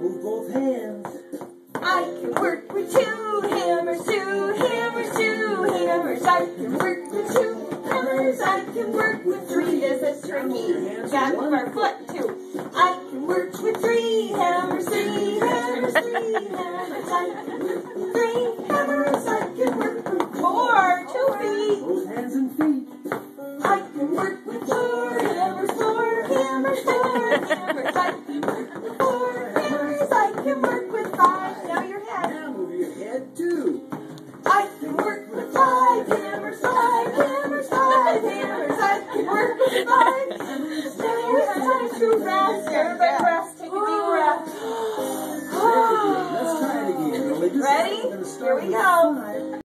move both hands. I can work with two hammers, two hammers, two hammers. I can work with two hammers. I can work with three as a stringy jack with our foot too. I can work with three hammers, three hammers, three hammers. I can work with three hammers. I can work with four, two feet. Both hands and feet. I can work with four hammers, four hammers, four hammers. I can work to rest. Everybody yeah. rest. Take a deep oh. breath. Let's try it again. Ready? Here we go.